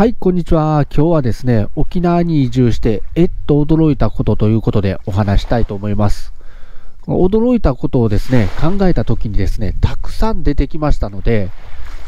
はい、こんにちは。今日はですね、沖縄に移住して、えっと驚いたことということでお話したいと思います。驚いたことをですね、考えた時にですね、たくさん出てきましたので、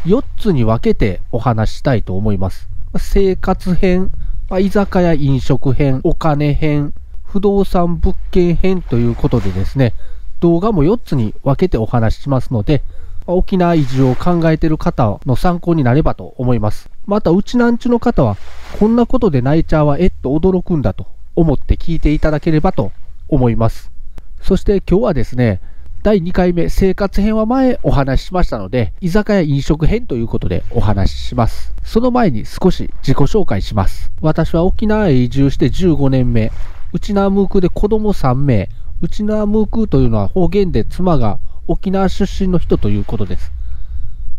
4つに分けてお話したいと思います。生活編、居酒屋飲食編、お金編、不動産物件編ということでですね、動画も4つに分けてお話ししますので、沖縄移住を考えている方の参考になればと思います。また、うちなんちゅの方は、こんなことでナイチャーはえっと驚くんだと思って聞いていただければと思います。そして今日はですね、第2回目、生活編は前お話ししましたので、居酒屋飲食編ということでお話しします。その前に少し自己紹介します。私は沖縄へ移住して15年目、内縄ムークで子供3名、内縄ムークというのは方言で妻が沖縄出身の人ということです。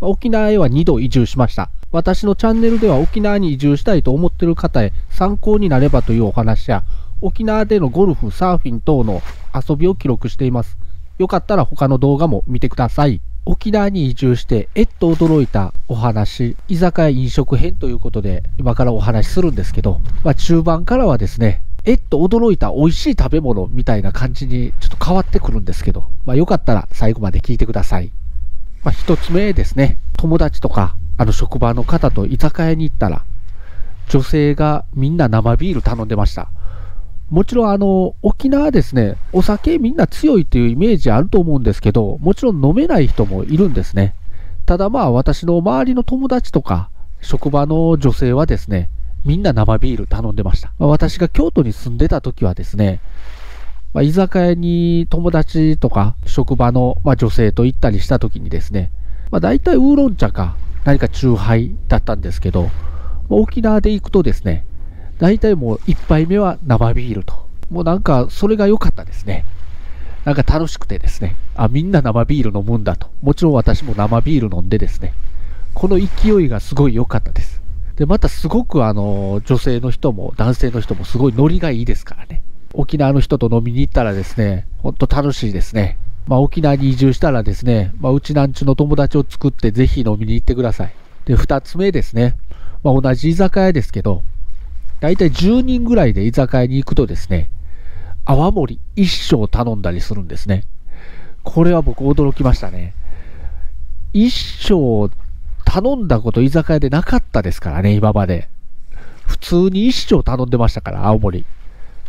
沖縄へは2度移住しました。私のチャンネルでは沖縄に移住したいと思っている方へ参考になればというお話や、沖縄でのゴルフ、サーフィン等の遊びを記録しています。よかったら他の動画も見てください。沖縄に移住して、えっと驚いたお話、居酒屋飲食編ということで、今からお話しするんですけど、まあ、中盤からはですね、えっと驚いた美味しい食べ物みたいな感じにちょっと変わってくるんですけど、まあ、よかったら最後まで聞いてください。まあ、一つ目ですね、友達とか、あの職場の方と居酒屋に行ったら、女性がみんな生ビール頼んでました。もちろんあの、沖縄ですね、お酒みんな強いというイメージあると思うんですけど、もちろん飲めない人もいるんですね。ただまあ私の周りの友達とか、職場の女性はですね、みんな生ビール頼んでました。まあ、私が京都に住んでた時はですね、まあ、居酒屋に友達とか職場の、まあ、女性と行ったりした時にですね、まあ、大体ウーロン茶か何か酎ハイだったんですけど、沖縄で行くとですね、大体もう1杯目は生ビールと。もうなんかそれが良かったですね。なんか楽しくてですね、あ、みんな生ビール飲むんだと。もちろん私も生ビール飲んでですね、この勢いがすごい良かったです。で、またすごくあの、女性の人も男性の人もすごいノリがいいですからね。沖縄の人と飲みに行ったらですね、ほんと楽しいですね。まあ、沖縄に移住したらですね、まあ、うちなんちの友達を作ってぜひ飲みに行ってください。で、二つ目ですね。まあ、同じ居酒屋ですけど、だいたい10人ぐらいで居酒屋に行くとですね、泡盛一升頼んだりするんですね。これは僕驚きましたね。一升頼んだこと居酒屋でなかったですからね、今まで。普通に一升頼んでましたから、青森。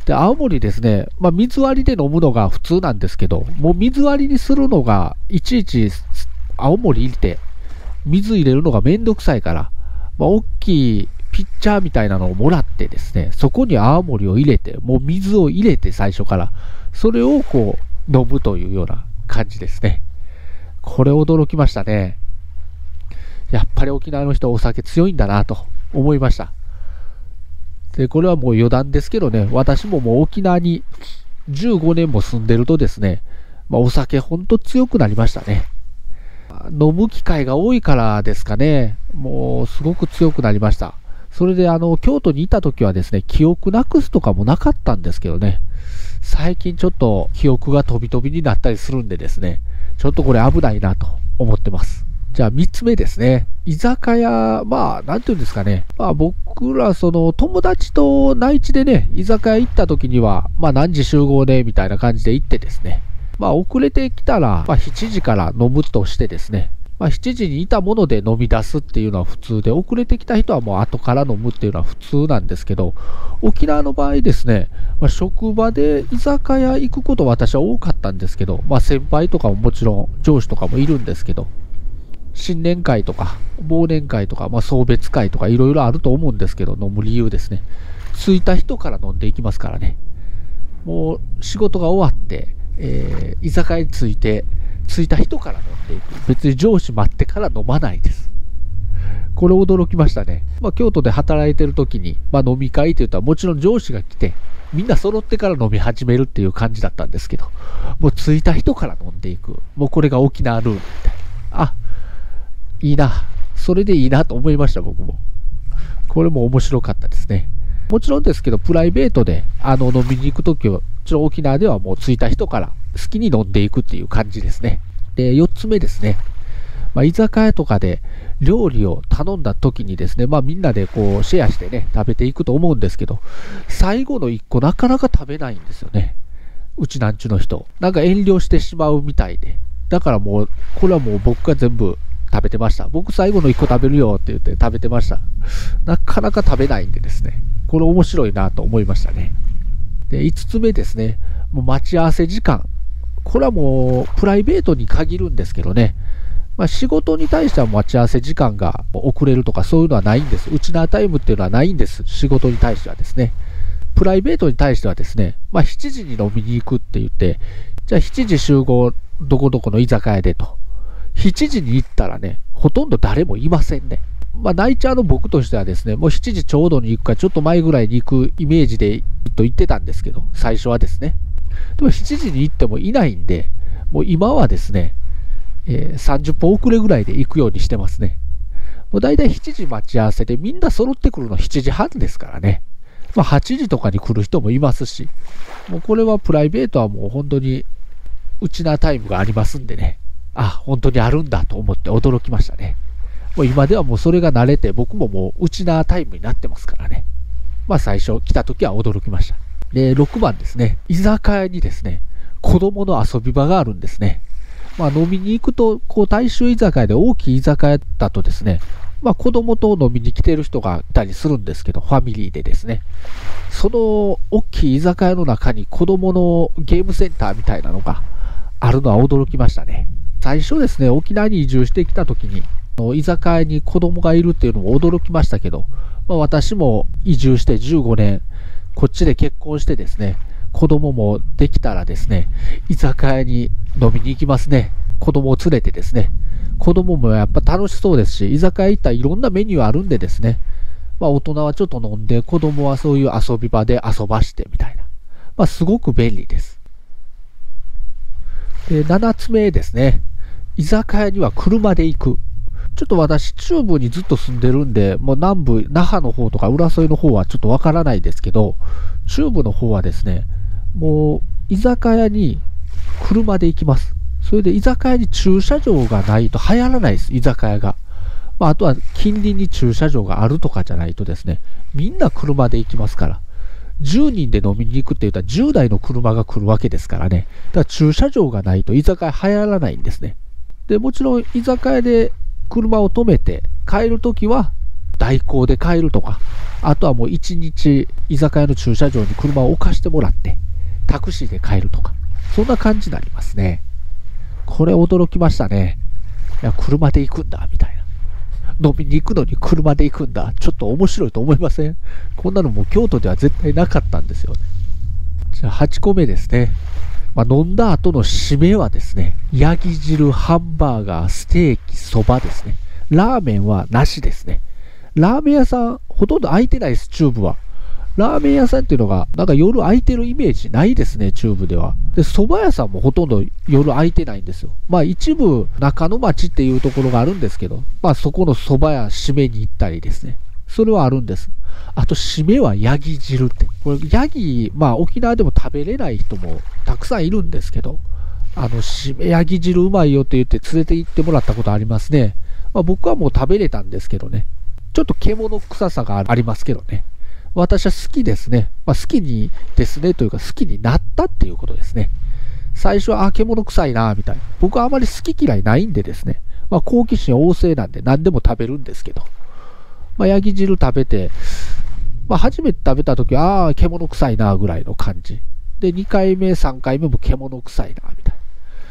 で、青森ですね、まあ、水割りで飲むのが普通なんですけど、もう水割りにするのが、いちいち青森入れて、水入れるのがめんどくさいから、まあ、大きいピッチャーみたいなのをもらってですね、そこに青森を入れて、もう水を入れて最初から、それをこう飲むというような感じですね。これ驚きましたね。やっぱり沖縄の人はお酒強いんだなと思いました。で、これはもう余談ですけどね、私ももう沖縄に15年も住んでるとですね、まあ、お酒ほんと強くなりましたね。飲む機会が多いからですかね、もうすごく強くなりました。それであの、京都にいた時はですね、記憶なくすとかもなかったんですけどね、最近ちょっと記憶が飛び飛びになったりするんでですね、ちょっとこれ危ないなと思ってます。じゃあ3つ目ですね。居酒屋、まあ、なんていうんですかね。まあ僕ら、その友達と内地でね、居酒屋行った時には、まあ何時集合で、みたいな感じで行ってですね。まあ遅れてきたら、まあ7時から飲むとしてですね。まあ7時にいたもので飲み出すっていうのは普通で、遅れてきた人はもう後から飲むっていうのは普通なんですけど、沖縄の場合ですね、まあ、職場で居酒屋行くこと私は多かったんですけど、まあ先輩とかももちろん上司とかもいるんですけど、新年会とか、忘年会とか、まあ、送別会とかいろいろあると思うんですけど、飲む理由ですね。着いた人から飲んでいきますからね。もう仕事が終わって、えー、居酒屋に着いて、着いた人から飲んでいく。別に上司待ってから飲まないです。これ驚きましたね。まあ、京都で働いてる時に、まあ、飲み会って言ったらもちろん上司が来て、みんな揃ってから飲み始めるっていう感じだったんですけど、もう着いた人から飲んでいく。もうこれが沖縄ルールみたいな。あ、いいな。それでいいなと思いました、僕も。これも面白かったですね。もちろんですけど、プライベートであの飲みに行くときは、ちろ沖縄ではもう着いた人から好きに飲んでいくっていう感じですね。で、4つ目ですね。まあ、居酒屋とかで、料理を頼んだ時にですね、まあみんなでこうシェアしてね、食べていくと思うんですけど、最後の1個なかなか食べないんですよね。うちなんちゅの人。なんか遠慮してしまうみたいで。だからもう、これはもう僕が全部食べてました。僕最後の1個食べるよって言って食べてました。なかなか食べないんでですね、これ面白いなと思いましたね。で、5つ目ですね、もう待ち合わせ時間。これはもうプライベートに限るんですけどね、まあ、仕事に対しては待ち合わせ時間が遅れるとかそういうのはないんです。うちなタイムっていうのはないんです。仕事に対してはですね。プライベートに対してはですね、まあ、7時に飲みに行くって言って、じゃあ7時集合、どこどこの居酒屋でと。7時に行ったらね、ほとんど誰もいませんね。まあ、ナイチャーの僕としてはですね、もう7時ちょうどに行くか、ちょっと前ぐらいに行くイメージでずっと行ってたんですけど、最初はですね。でも7時に行ってもいないんで、もう今はですね、えー、30分遅れぐらいで行くようにしてますね。もう大体7時待ち合わせでみんな揃ってくるの7時半ですからね。まあ8時とかに来る人もいますし、もうこれはプライベートはもう本当にうちなタイムがありますんでね。あ、本当にあるんだと思って驚きましたね。もう今ではもうそれが慣れて、僕ももううちなタイムになってますからね。まあ最初来た時は驚きました。で、6番ですね。居酒屋にですね、子供の遊び場があるんですね。まあ飲みに行くと、こう大衆居酒屋で大きい居酒屋だとですね、まあ子供と飲みに来てる人がいたりするんですけど、ファミリーでですね。その大きい居酒屋の中に子供のゲームセンターみたいなのがあるのは驚きましたね。最初ですね、沖縄に移住してきた時に、居酒屋に子供がいるっていうのも驚きましたけど、まあ、私も移住して15年、こっちで結婚してですね、子供もできたらですね、居酒屋に飲みに行きますね。子供を連れてですね。子供もやっぱ楽しそうですし、居酒屋行ったらいろんなメニューあるんでですね。まあ大人はちょっと飲んで、子供はそういう遊び場で遊ばしてみたいな。まあすごく便利です。で、7つ目ですね。居酒屋には車で行く。ちょっと私、中部にずっと住んでるんで、もう南部、那覇の方とか浦添の方はちょっとわからないですけど、中部の方はですね、もう居酒屋に車で行きます。それで居酒屋に駐車場がないと流行らないです、居酒屋が。まあ、あとは近隣に駐車場があるとかじゃないとですね、みんな車で行きますから。10人で飲みに行くって言ったら10台の車が来るわけですからね。だから駐車場がないと居酒屋流行らないんですね。で、もちろん居酒屋で車を止めて帰るときは代行で帰るとか、あとはもう一日居酒屋の駐車場に車を置かしてもらって、タクシーで帰るとか、そんな感じになりますね。これ驚きましたね。いや、車で行くんだ、みたいな。飲みに行くのに車で行くんだ。ちょっと面白いと思いません？こんなのもう京都では絶対なかったんですよね。じゃあ8個目ですね。まあ、飲んだ後の締めはですね、ヤギ汁、ハンバーガー、ステーキ、そばですね。ラーメンはなしですね。ラーメン屋さん、ほとんど空いてないです、チューブは。ラーメン屋さんっていうのが、なんか夜空いてるイメージないですね、チューブでは。で、蕎麦屋さんもほとんど夜空いてないんですよ。まあ一部、中の町っていうところがあるんですけど、まあそこの蕎麦屋締めに行ったりですね。それはあるんです。あと、締めはヤギ汁って。これ、ヤギ、まあ沖縄でも食べれない人もたくさんいるんですけど、あの、締めヤギ汁うまいよって言って連れて行ってもらったことありますね。まあ僕はもう食べれたんですけどね。ちょっと獣臭さがありますけどね。私は好きですね。まあ、好きにですねというか好きになったっていうことですね。最初は、あ、獣臭いな、みたいな。僕はあまり好き嫌いないんでですね。まあ、好奇心旺盛なんで何でも食べるんですけど。まあ、ヤギ汁食べて、まあ、初めて食べた時は、ああ、獣臭いな、ぐらいの感じ。で、2回目、3回目も獣臭いな、みたいな。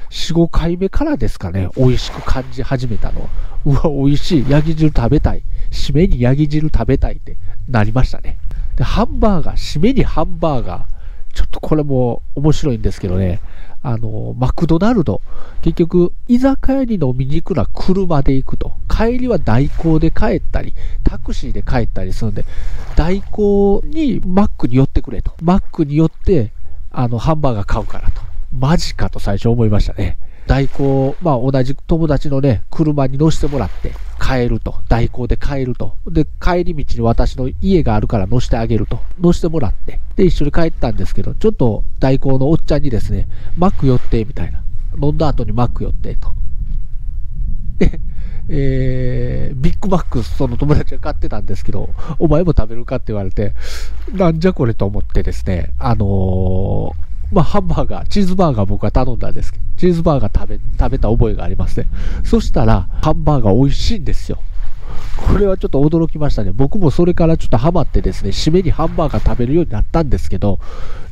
4、5回目からですかね、美味しく感じ始めたの。うわ、美味しい。ヤギ汁食べたい。締めにヤギ汁食べたいってなりましたね。で、ハンバーガー、締めにハンバーガー。ちょっとこれも面白いんですけどね。あの、マクドナルド。結局、居酒屋に飲みに行くのは車で行くと。帰りは代行で帰ったり、タクシーで帰ったりするんで、代行にマックに寄ってくれと。マックに寄って、あの、ハンバーガー買うからと。マジかと最初思いましたね。代行、まあ同じ友達のね、車に乗せてもらって帰ると。代行で帰ると。で、帰り道に私の家があるから乗せてあげると。乗せてもらって。で、一緒に帰ったんですけど、ちょっと代行のおっちゃんにですね、マック寄って、みたいな。飲んだ後にマック寄って、と。で、えー、ビッグマックその友達が買ってたんですけど、お前も食べるかって言われて、なんじゃこれと思ってですね、あのー、まあ、ハンバーガー、チーズバーガー僕は頼んだんですけど、チーズバーガー食べ、食べた覚えがありますね。そしたら、ハンバーガー美味しいんですよ。これはちょっと驚きましたね。僕もそれからちょっとハマってですね、締めにハンバーガー食べるようになったんですけど、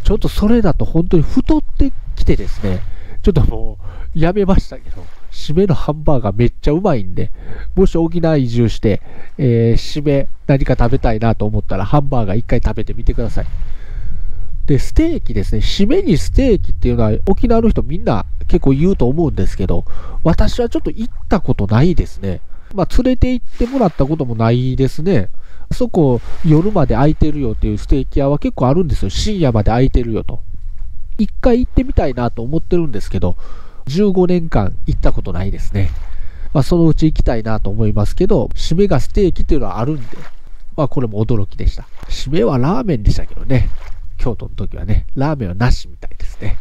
ちょっとそれだと本当に太ってきてですね、ちょっともうやめましたけど、締めのハンバーガーめっちゃうまいんで、もし沖縄移住して、えー、締め何か食べたいなと思ったらハンバーガー一回食べてみてください。で、ステーキですね。締めにステーキっていうのは沖縄の人みんな結構言うと思うんですけど、私はちょっと行ったことないですね。まあ、連れて行ってもらったこともないですね。そこ夜まで空いてるよっていうステーキ屋は結構あるんですよ。深夜まで空いてるよと。一回行ってみたいなと思ってるんですけど、15年間行ったことないですね。まあ、そのうち行きたいなと思いますけど、締めがステーキっていうのはあるんで、まあ、これも驚きでした。締めはラーメンでしたけどね。京都の時はね、ラーメンはなしみたいですね。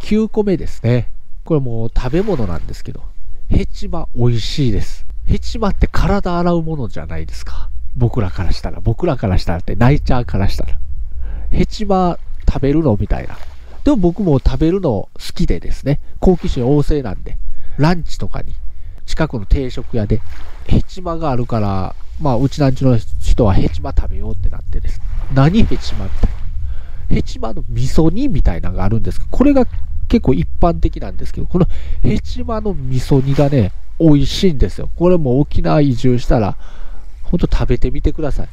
9個目ですね。これもう食べ物なんですけど、ヘチマ美味しいです。ヘチマって体洗うものじゃないですか。僕らからしたら、僕らからしたらってナイチャーからしたら。ヘチマ食べるのみたいな。でも僕も食べるの好きでですね、好奇心旺盛なんで、ランチとかに近くの定食屋でヘチマがあるから、まあうちなんちの人はヘチマ食べようってなってです、ね、何ヘチマみたいな。ヘチマの味噌煮みたいなのがあるんですけど、これが結構一般的なんですけど、このヘチマの味噌煮がね、美味しいんですよ。これも沖縄移住したら、ほんと食べてみてください。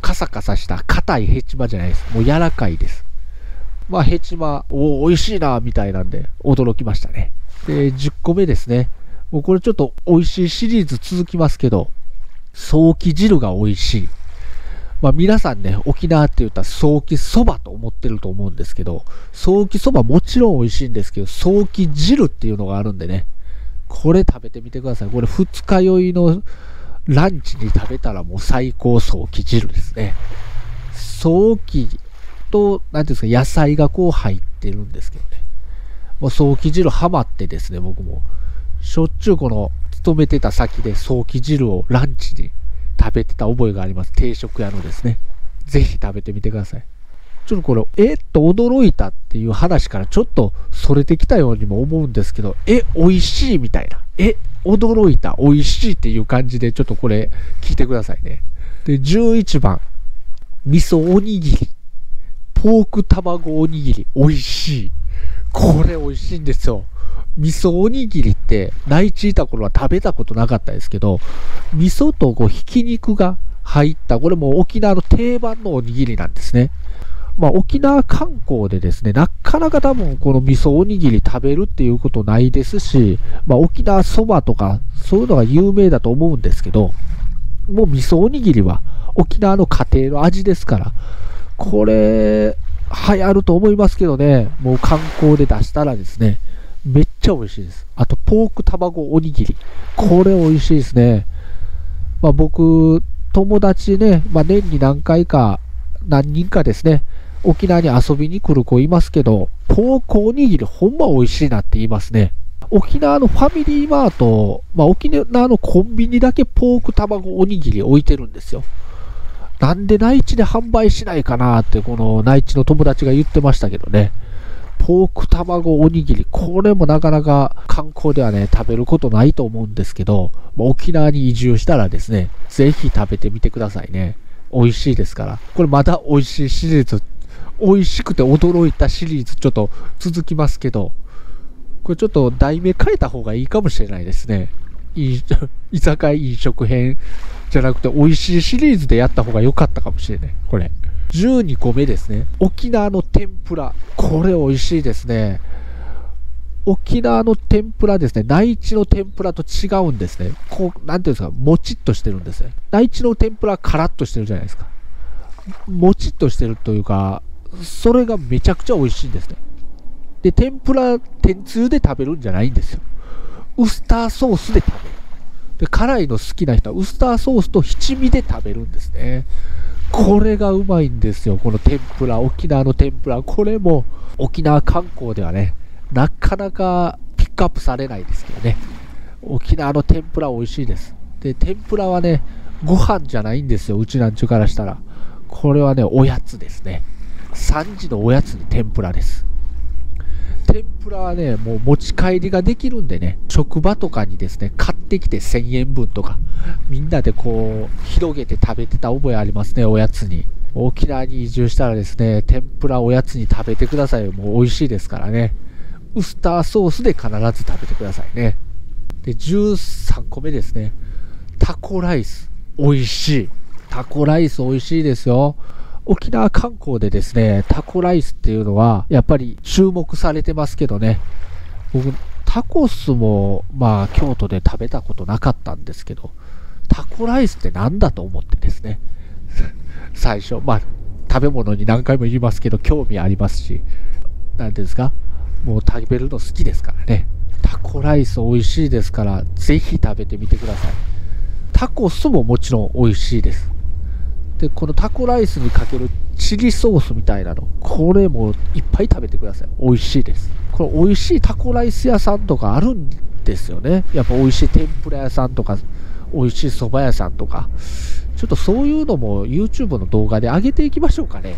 カサカサした硬いヘチマじゃないです。もう柔らかいです。まあ、ヘチマ、お美味しいな、みたいなんで、驚きましたね。で、10個目ですね。もうこれちょっと美味しいシリーズ続きますけど、早期汁が美味しい。まあ皆さんね、沖縄って言ったら早期そばと思ってると思うんですけど、早期そばもちろん美味しいんですけど、早期汁っていうのがあるんでね、これ食べてみてください。これ二日酔いのランチに食べたらもう最高早期汁ですね。早期と、なんていうんですか、野菜がこう入ってるんですけどね。もう早期汁ハマってですね、僕も。しょっちゅうこの、勤めてた先で早期汁をランチに食べてた覚えがあります。定食屋のですね。ぜひ食べてみてください。ちょっとこれ、えっと驚いたっていう話からちょっとそれてきたようにも思うんですけど、え、美味しいみたいな。え、驚いた、美味しいっていう感じでちょっとこれ聞いてくださいね。で、11番、味噌おにぎり。ポーク卵おにぎり、美味しい。これ美味しいんですよ。味噌おにぎりって、内地いた頃は食べたことなかったですけど、味噌とこうひき肉が入った、これも沖縄の定番のおにぎりなんですね。まあ、沖縄観光でですね、なかなか多分この味噌おにぎり食べるっていうことないですし、まあ、沖縄そばとかそういうのが有名だと思うんですけど、もう味噌おにぎりは沖縄の家庭の味ですから、これ、流行ると思いますけどね、もう観光で出したらですね、めっちゃ美味しいです。あと、ポーク卵おにぎり。これ美味しいですね。まあ、僕、友達ね、まあ、年に何回か、何人かですね、沖縄に遊びに来る子いますけど、ポークおにぎりほんま美味しいなって言いますね。沖縄のファミリーマート、まあ、沖縄のコンビニだけポーク卵おにぎり置いてるんですよ。なんで内地で販売しないかなって、この内地の友達が言ってましたけどね。ポーク卵おにぎり、これもなかなか観光ではね、食べることないと思うんですけど、沖縄に移住したらですね、ぜひ食べてみてくださいね。美味しいですから。これまだ美味しいシリーズ、美味しくて驚いたシリーズちょっと続きますけど、これちょっと題名変えた方がいいかもしれないですね。居酒屋飲食編じゃなくて美味しいシリーズでやった方が良かったかもしれない。これ。12個目ですね。沖縄の天ぷら。これ美味しいですね。沖縄の天ぷらですね。内地の天ぷらと違うんですね。こう、なんていうんですか、もちっとしてるんですね。内地の天ぷらはカラッとしてるじゃないですか。もちっとしてるというか、それがめちゃくちゃ美味しいんですね。で、天ぷら、天つゆで食べるんじゃないんですよ。ウスターソースで食べる。で、辛いの好きな人はウスターソースと七味で食べるんですね。これがうまいんですよ。この天ぷら、沖縄の天ぷら。これも沖縄観光ではね、なかなかピックアップされないですけどね。沖縄の天ぷら美味しいです。で、天ぷらはね、ご飯じゃないんですよ、うちなんちゅうからしたら。これはね、おやつですね。3時のおやつに天ぷらです。天ぷらはね、もう持ち帰りができるんでね、職場とかにですね、買ってきて1000円分とか、みんなでこう、広げて食べてた覚えありますね、おやつに。沖縄に移住したらですね、天ぷらおやつに食べてくださいよ。もう美味しいですからね。ウスターソースで必ず食べてくださいね。で、13個目ですね。タコライス。美味しい。タコライス美味しいですよ。沖縄観光でですね、タコライスっていうのは、やっぱり注目されてますけどね。僕、タコスも、まあ、京都で食べたことなかったんですけど、タコライスって何だと思ってですね。最初、まあ、食べ物に何回も言いますけど、興味ありますし、何ですか？もう食べるの好きですからね。タコライス美味しいですから、ぜひ食べてみてください。タコスももちろん美味しいです。で、このタコライスにかけるチリソースみたいなの、これもいっぱい食べてください。美味しいです。これ美味しいタコライス屋さんとかあるんですよね。やっぱ美味しい天ぷら屋さんとか、美味しい蕎麦屋さんとか。ちょっとそういうのも YouTube の動画で上げていきましょうかね。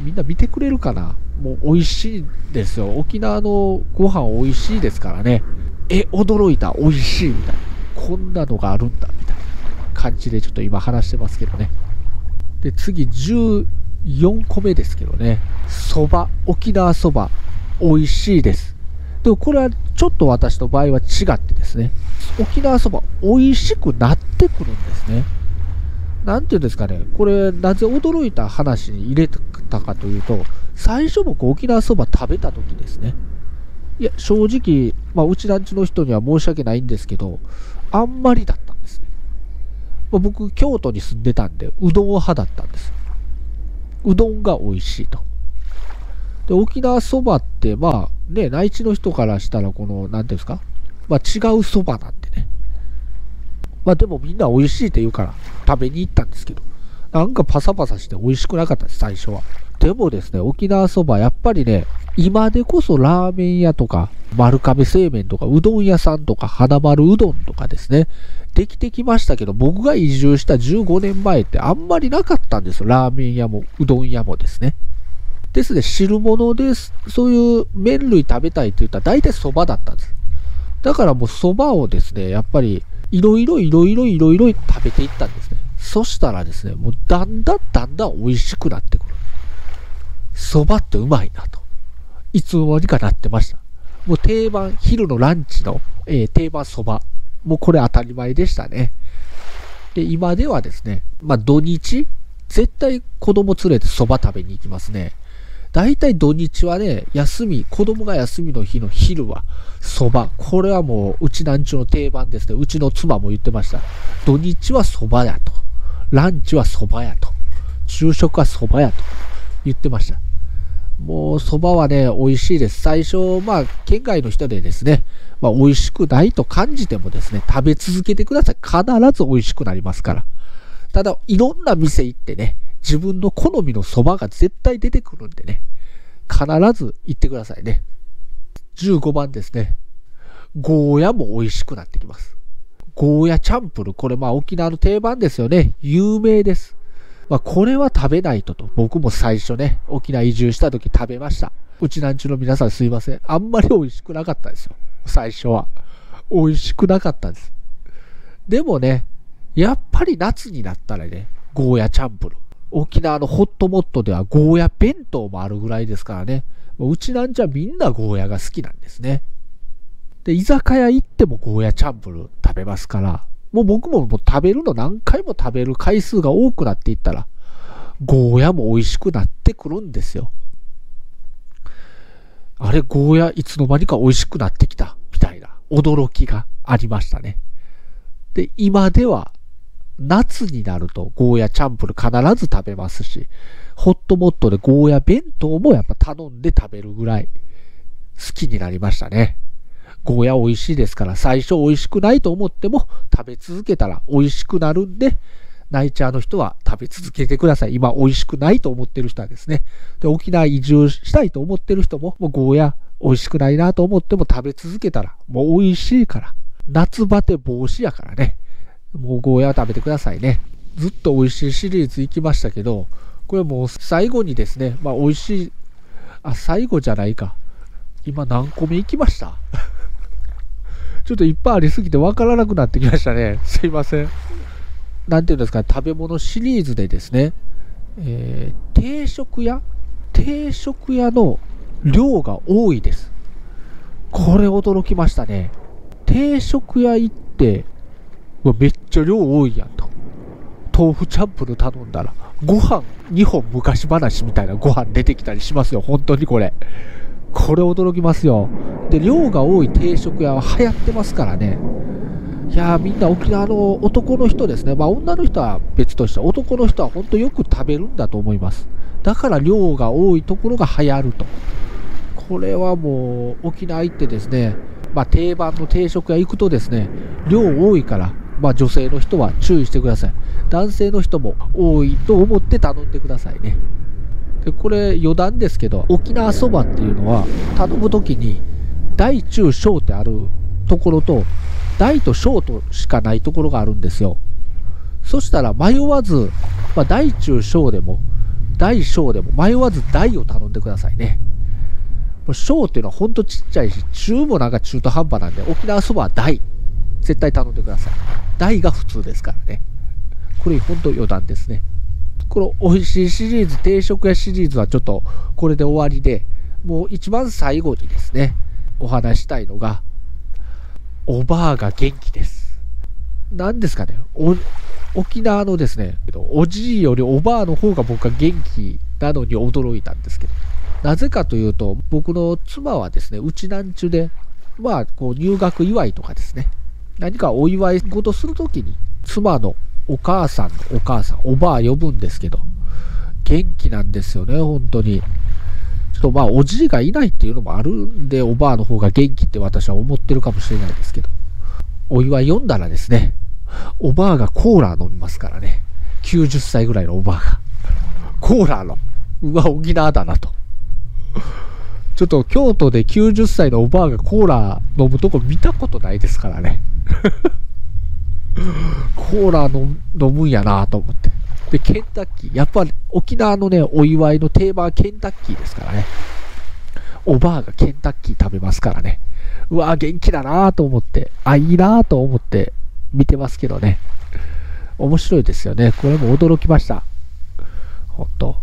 みんな見てくれるかな？もう美味しいですよ。沖縄のご飯美味しいですからね。え、驚いた。美味しいみたいな。こんなのがあるんだみたいな感じでちょっと今話してますけどね。で、次14個目ですけどね。蕎麦、沖縄蕎麦、美味しいです。でもこれはちょっと私の場合は違ってですね。沖縄そば美味しくなってくるんですね。なんていうんですかね、これ、なぜ驚いた話に入れたかというと、最初僕、沖縄そば食べた時ですね。いや、正直、まあ、うちなんちの人には申し訳ないんですけど、あんまりだった。僕、京都に住んでたんで、うどん派だったんです。うどんが美味しいと。で、沖縄そばって、まあ、ね、内地の人からしたら、この、なんていうんですか、まあ、違うそばなんでね。まあでもみんな美味しいって言うから食べに行ったんですけど、なんかパサパサして美味しくなかったです、最初は。でもですね、沖縄そば、やっぱりね、今でこそラーメン屋とか、丸亀製麺とか、うどん屋さんとか、花丸うどんとかですね、できてきましたけど、僕が移住した15年前ってあんまりなかったんですよ。ラーメン屋も、うどん屋もですね。ですね、汁物です。そういう麺類食べたいって言ったら大体そばだったんです。だからもうそばをですね、やっぱりいろいろいろいろいろいろ食べていったんですね。そしたらですね、もうだんだんだんだん美味しくなってくる。蕎麦ってうまいなと。いつの間にかなってました。もう定番、昼のランチの、えー、定番蕎麦。もうこれ当たり前でしたね。で、今ではですね、まあ土日、絶対子供連れて蕎麦食べに行きますね。大体土日はね、休み、子供が休みの日の昼は、蕎麦。これはもう、うちなんちゅうの定番ですね。うちの妻も言ってました。土日は蕎麦やと。ランチは蕎麦やと。昼食は蕎麦やと言ってました。もう蕎麦はね、美味しいです。最初、まあ、県外の人でですね、まあ、美味しくないと感じてもですね、食べ続けてください。必ず美味しくなりますから。ただ、いろんな店行ってね、自分の好みの蕎麦が絶対出てくるんでね、必ず行ってくださいね。15番ですね。ゴーヤも美味しくなってきます。ゴーヤチャンプル、これまあ沖縄の定番ですよね。有名です。まあこれは食べないとと。僕も最初ね、沖縄移住した時食べました。うちなんちゅの皆さんすいません。あんまり美味しくなかったですよ。最初は。美味しくなかったです。でもね、やっぱり夏になったらね、ゴーヤチャンプル。沖縄のホットモットではゴーヤ弁当もあるぐらいですからね。うちなんじゃみんなゴーヤが好きなんですね。で、居酒屋行ってもゴーヤチャンプル食べますから、もう僕ももう食べるの何回も食べる回数が多くなっていったら、ゴーヤも美味しくなってくるんですよ。あれ、ゴーヤいつの間にか美味しくなってきた、みたいな驚きがありましたね。で、今では夏になるとゴーヤチャンプル必ず食べますし、ホットモットでゴーヤ弁当もやっぱ頼んで食べるぐらい好きになりましたね。ゴーヤ美味しいですから、最初美味しくないと思っても食べ続けたら美味しくなるんで、ナイチャーの人は食べ続けてください。今美味しくないと思ってる人はですね。で、沖縄移住したいと思ってる人も、もうゴーヤ美味しくないなと思っても食べ続けたらもう美味しいから。夏バテ防止やからね。もうゴーヤ食べてくださいね。ずっと美味しいシリーズ行きましたけど、これもう最後にですね、まあ美味しい、あ、最後じゃないか。今何個目行きました？ちょっといっぱいありすぎてわからなくなってきましたね。すいません。なんていうんですか、食べ物シリーズでですね、えー、定食屋？定食屋の量が多いです。これ驚きましたね。定食屋行って、うわ、めっちゃ量多いやんと。豆腐チャンプル頼んだら、ご飯2本昔話みたいなご飯出てきたりしますよ。本当にこれ。これ驚きますよ。で、量が多い定食屋は流行ってますからね。いやーみんな沖縄の男の人ですね。まあ女の人は別として男の人は本当よく食べるんだと思います。だから量が多いところが流行ると。これはもう沖縄行ってですね、まあ、定番の定食屋行くとですね、量多いから、まあ、女性の人は注意してください。男性の人も多いと思って頼んでくださいね。でこれ余談ですけど、沖縄そばっていうのは頼む時に大中小ってあるところと大と小としかないところがあるんですよ。そしたら迷わず、まあ、大中小でも大小でも迷わず大を頼んでくださいね。小っていうのはほんとちっちゃいし、中もなんか中途半端なんで、沖縄そばは大。絶対頼んでください。大が普通ですからね。これほんと余談ですね。この美味しいシリーズ、定食屋シリーズはちょっとこれで終わりで、もう一番最後にですね、お話したいのが、おばあが元気です。何ですかね、沖縄のですね、おじいよりおばあの方が僕は元気なのに驚いたんですけど、なぜかというと、僕の妻はですね、うちなんちゅで、まあ、こう入学祝いとかですね、何かお祝い事するときに、妻のお母さんのお母さん、おばあ呼ぶんですけど、元気なんですよね、本当に。ちょっとまあ、おじいがいないっていうのもあるんで、おばあの方が元気って私は思ってるかもしれないですけど、お祝い読んだらですね、おばあがコーラ飲みますからね。90歳ぐらいのおばあが。コーラの。うわ、沖縄だなと。ちょっと京都で90歳のおばあがコーラ飲むとこ見たことないですからね。コーラ飲むんやなと思って。で、ケンタッキー。やっぱり沖縄のね、お祝いの定番はケンタッキーですからね。おばあがケンタッキー食べますからね。うわ元気だなと思って、あ、いいなと思って見てますけどね。面白いですよね。これも驚きました。本当。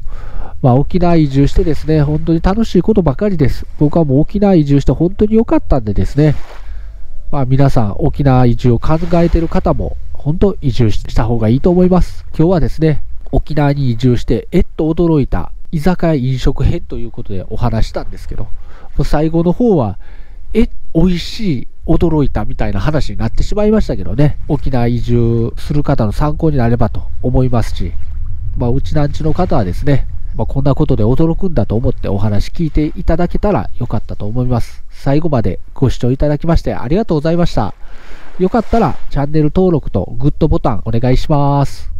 まあ、沖縄移住してですね、本当に楽しいことばかりです。僕はもう沖縄移住して本当に良かったんでですね、まあ、皆さん沖縄移住を考えている方も本当移住した方がいいと思います。今日はですね、沖縄に移住してえっと驚いた居酒屋飲食編ということでお話したんですけど、最後の方は、え、美味しい、驚いたみたいな話になってしまいましたけどね、沖縄移住する方の参考になればと思いますし、まあ、うちなんちの方はですね、まあ、こんなことで驚くんだと思ってお話聞いていただけたらよかったと思います。最後までご視聴いただきましてありがとうございました。よかったらチャンネル登録とグッドボタンお願いします。